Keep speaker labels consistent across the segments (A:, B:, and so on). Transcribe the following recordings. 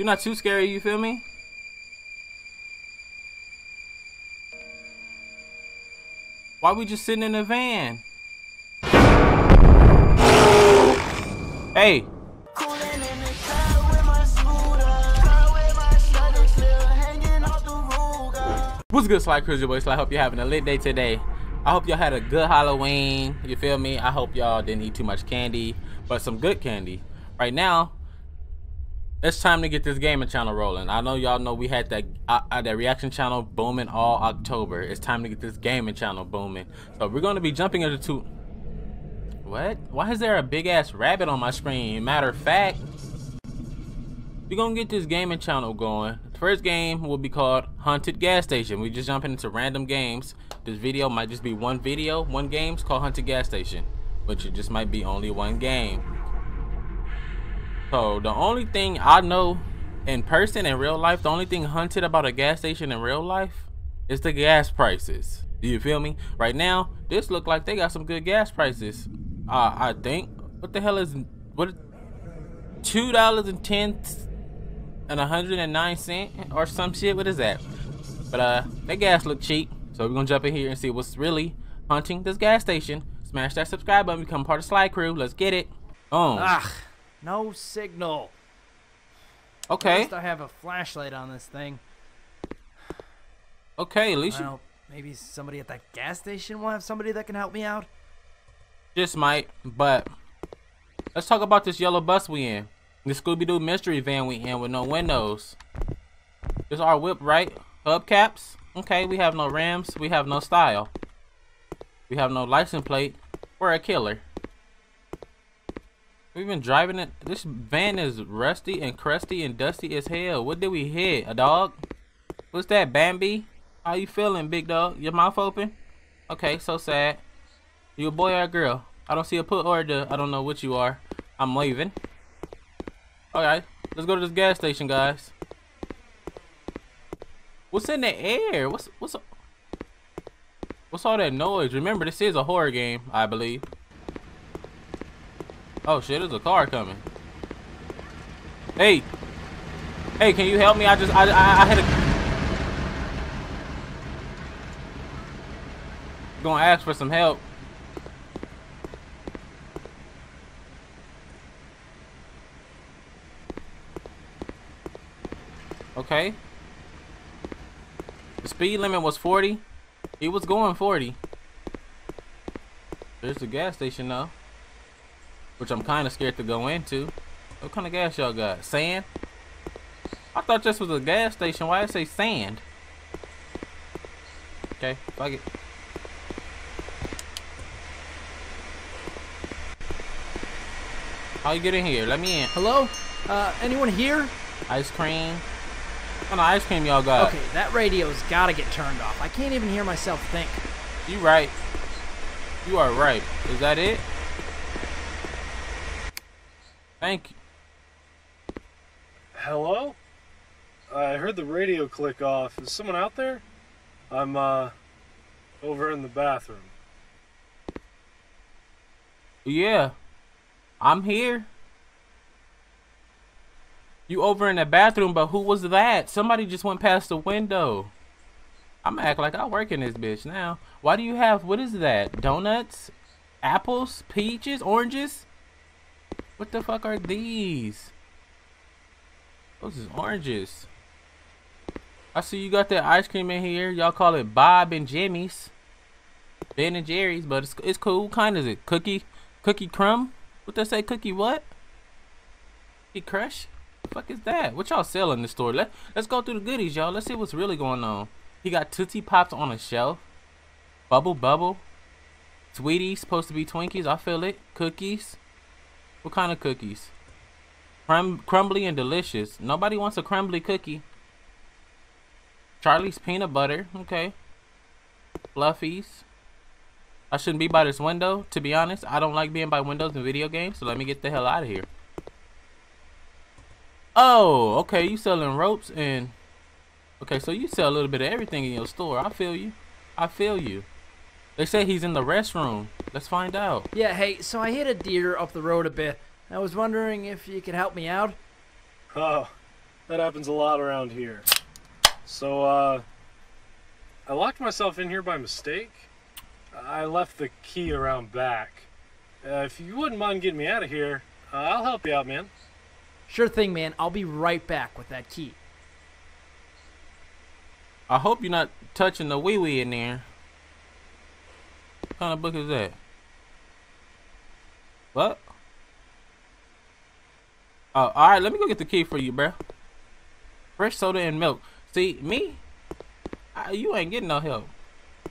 A: You're not too scary, you feel me? Why we just sitting in the van? Hey. What's good, Sly Cruiser Boys? I hope you're having a lit day today. I hope y'all had a good Halloween. You feel me? I hope y'all didn't eat too much candy, but some good candy. Right now, it's time to get this gaming channel rolling. I know y'all know we had that uh, uh, that reaction channel booming all October. It's time to get this gaming channel booming. So we're going to be jumping into. What? Why is there a big ass rabbit on my screen? Matter of fact, we're gonna get this gaming channel going. The first game will be called Haunted Gas Station. We just jumping into random games. This video might just be one video, one game's called Haunted Gas Station, which it just might be only one game. So the only thing I know in person in real life, the only thing hunted about a gas station in real life is the gas prices. Do you feel me? Right now, this look like they got some good gas prices. Uh, I think. What the hell is what? Two dollars and ten and a 109 cent or some shit. What is that? But uh, that gas look cheap. So we're gonna jump in here and see what's really hunting this gas station. Smash that subscribe button, become part of Sly Crew. Let's get it. Oh.
B: No signal.
A: Okay.
B: At least I have a flashlight on this thing.
A: Okay, at least you
B: maybe somebody at that gas station will have somebody that can help me out.
A: just might. But let's talk about this yellow bus we in. The Scooby Doo mystery van we in with no windows. This our whip, right? Hubcaps. Okay, we have no rims. We have no style. We have no license plate. We're a killer. We've been driving it. This van is rusty and crusty and dusty as hell. What did we hit? A dog? What's that, Bambi? How you feeling, big dog? Your mouth open? Okay, so sad. You a boy or a girl? I don't see a put or a duh. I don't know what you are. I'm leaving. Alright, let's go to this gas station, guys. What's in the air? What's what's what's all that noise? Remember, this is a horror game, I believe. Oh shit, there's a car coming. Hey, hey, can you help me? I just I I, I had a. Gonna ask for some help. Okay. The speed limit was 40. He was going 40. There's the gas station though. Which I'm kind of scared to go into. What kind of gas y'all got? Sand? I thought this was a gas station. Why did it say sand? Okay, fuck it. How you get in here? Let me in.
B: Hello? Uh, anyone here?
A: Ice cream. What kind of ice cream y'all got?
B: Okay, that radio's gotta get turned off. I can't even hear myself think.
A: You right. You are right. Is that it? Thank you.
C: Hello? I heard the radio click off. Is someone out there? I'm, uh, over in the bathroom.
A: Yeah. I'm here. You over in the bathroom, but who was that? Somebody just went past the window. I'm gonna act like I work in this bitch now. Why do you have, what is that? Donuts? Apples? Peaches? Oranges? What the fuck are these? Those is oranges. I see you got that ice cream in here. Y'all call it Bob and Jimmy's. Ben and Jerry's, but it's, it's cool. What kind is it? Cookie? Cookie crumb? What they say? Cookie what? Cookie crush? Fuck is that? What y'all sell in the store? Let, let's go through the goodies, y'all. Let's see what's really going on. He got Tootsie Pops on a shelf. Bubble Bubble. Sweeties, supposed to be Twinkies. I feel it. Cookies. What kind of cookies? Crum crumbly and delicious. Nobody wants a crumbly cookie. Charlie's peanut butter. Okay. Fluffies. I shouldn't be by this window, to be honest. I don't like being by windows in video games, so let me get the hell out of here. Oh, okay, you selling ropes and... Okay, so you sell a little bit of everything in your store. I feel you. I feel you. They say he's in the restroom. Let's find out.
B: Yeah, hey, so I hit a deer up the road a bit. I was wondering if you could help me out.
C: Oh, That happens a lot around here. So, uh, I locked myself in here by mistake. I left the key around back. Uh, if you wouldn't mind getting me out of here, uh, I'll help you out, man.
B: Sure thing, man. I'll be right back with that key.
A: I hope you're not touching the wee wee in there. Kind of book is that? What? Oh, alright, let me go get the key for you, bro. Fresh soda and milk. See, me? I, you ain't getting no help.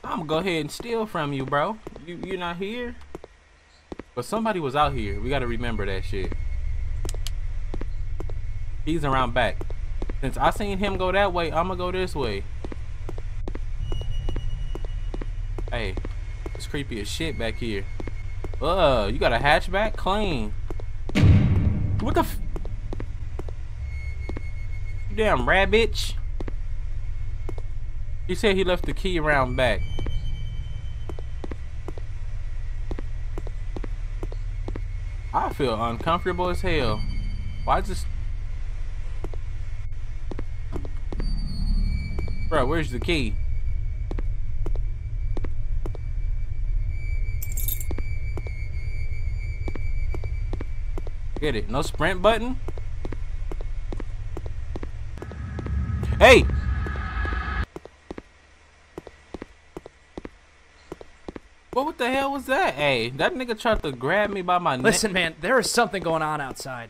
A: I'm gonna go ahead and steal from you, bro. You you not here? But somebody was out here. We gotta remember that shit. He's around back. Since I seen him go that way, I'm gonna go this way. Hey, creepy as shit back here. Uh, you got a hatchback? Clean. What the f- You damn rat bitch. He said he left the key around back. I feel uncomfortable as hell. Why is this? Bro, where's the key? Get it. No sprint button? Hey! What, what the hell was that? Hey, that nigga tried to grab me by my neck.
B: Listen, man, there is something going on outside.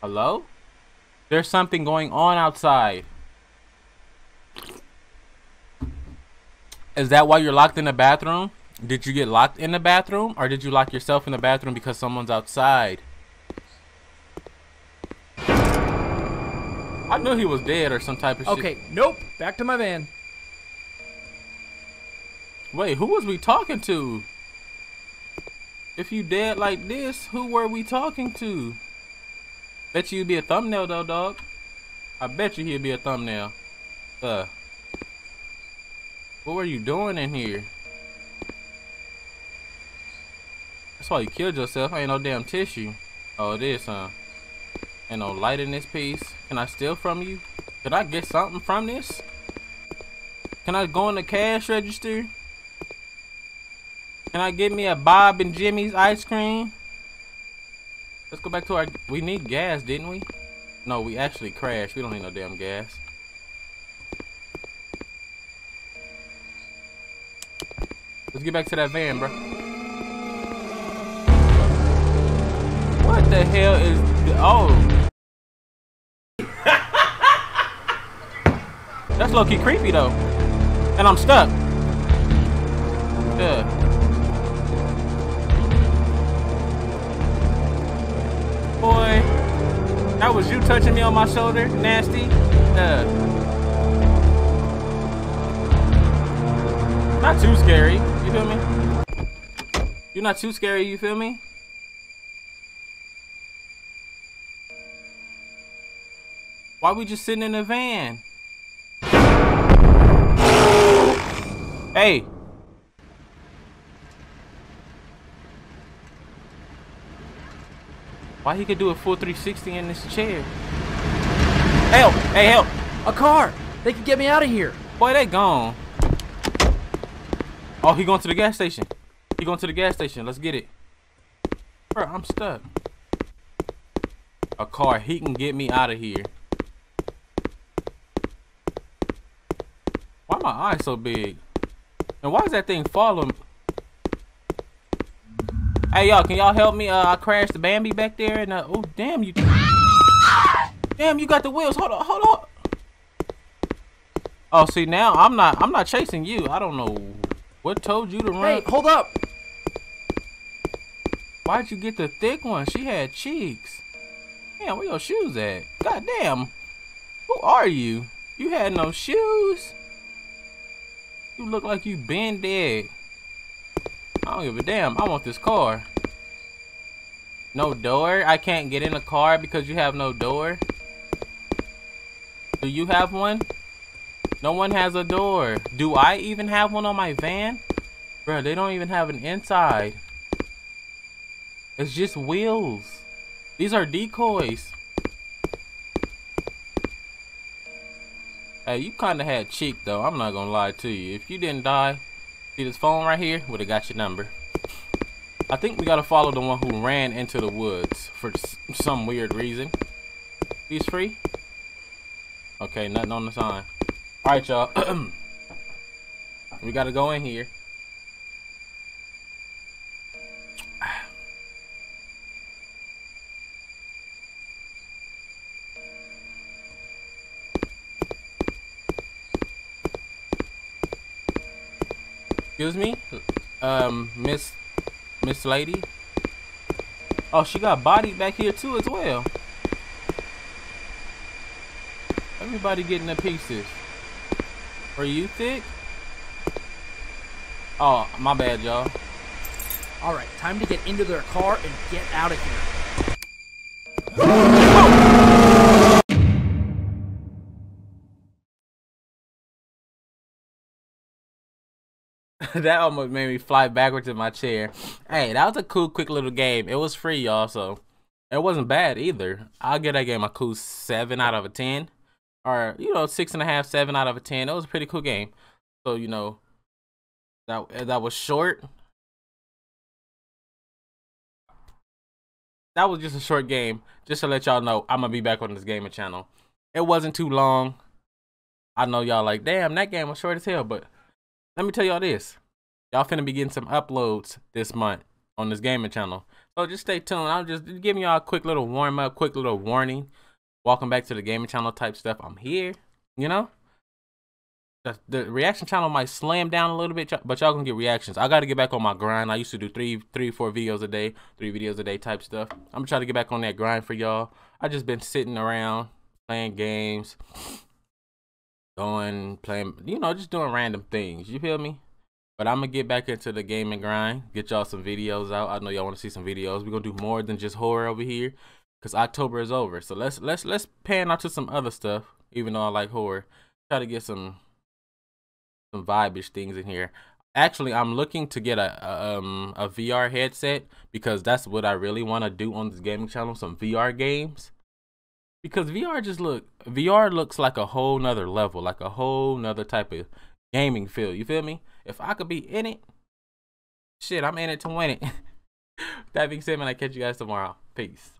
A: Hello? There's something going on outside. Is that why you're locked in the bathroom? Did you get locked in the bathroom or did you lock yourself in the bathroom because someone's outside? I knew he was dead or some type of shit.
B: Okay, nope. Back to my van.
A: Wait, who was we talking to? If you dead like this, who were we talking to? Bet you would be a thumbnail though, dog. I bet you he'd be a thumbnail. Uh. What were you doing in here? That's why you killed yourself. Ain't no damn tissue. Oh, it is, huh? Ain't no light in this piece. Can I steal from you? Could I get something from this? Can I go in the cash register? Can I get me a Bob and Jimmy's ice cream? Let's go back to our... We need gas, didn't we? No, we actually crashed. We don't need no damn gas. Let's get back to that van, bro. What the hell is... Oh. That's low-key creepy, though. And I'm stuck. Yeah. Boy, that was you touching me on my shoulder, nasty. Uh, not too scary, you feel me? You're not too scary, you feel me? Why we just sitting in the van? Hey. Why he could do a full 360 in this chair? Help! Hey, help!
B: A car! They can get me out of here.
A: Boy, they gone. Oh, he going to the gas station. He going to the gas station. Let's get it. Bro, I'm stuck. A car. He can get me out of here. My eyes so big? And why is that thing following? Hey y'all, can y'all help me? Uh, I crashed the Bambi back there, and uh, oh damn you, damn you got the wheels. Hold on, hold on. Oh, see now I'm not, I'm not chasing you. I don't know what told you to run.
B: Hey, hold up.
A: Why'd you get the thick one? She had cheeks. Damn, where your shoes at? God damn. Who are you? You had no shoes. You look like you been dead. I don't give a damn. I want this car. No door? I can't get in a car because you have no door? Do you have one? No one has a door. Do I even have one on my van? Bro, they don't even have an inside. It's just wheels. These are decoys. Hey, you kind of had cheek though. I'm not gonna lie to you. If you didn't die, see this phone right here would have got your number. I think we gotta follow the one who ran into the woods for some weird reason. He's free. Okay, nothing on the sign. All right, y'all. we gotta go in here. Excuse me, um, Miss, Miss Lady. Oh, she got body back here too as well. Everybody getting the pieces. Are you thick? Oh, my bad, y'all.
B: All right, time to get into their car and get out of here.
A: that almost made me fly backwards in my chair. Hey, that was a cool, quick little game. It was free, y'all, so it wasn't bad either. I'll give that game a cool seven out of a ten, or you know, six and a half, seven out of a ten. It was a pretty cool game. So you know, that that was short. That was just a short game, just to let y'all know I'm gonna be back on this gaming channel. It wasn't too long. I know y'all like, damn, that game was short as hell, but let me tell y'all this. Y'all finna be getting some uploads this month on this gaming channel. So just stay tuned. I'm just giving y'all a quick little warm up, quick little warning. Welcome back to the gaming channel type stuff. I'm here, you know? The, the reaction channel might slam down a little bit, but y'all gonna get reactions. I gotta get back on my grind. I used to do three, three, four videos a day, three videos a day type stuff. I'm gonna try to get back on that grind for y'all. I just been sitting around playing games, going, playing, you know, just doing random things. You feel me? But I'm gonna get back into the gaming grind, get y'all some videos out. I know y'all want to see some videos. We're gonna do more than just horror over here, cause October is over. So let's let's let's pan out to some other stuff. Even though I like horror, try to get some some vibish things in here. Actually, I'm looking to get a, a um a VR headset because that's what I really want to do on this gaming channel. Some VR games because VR just look VR looks like a whole nother level, like a whole nother type of gaming feel. You feel me? If I could be in it, shit, I'm in it to win it. that being said, man, I catch you guys tomorrow. Peace.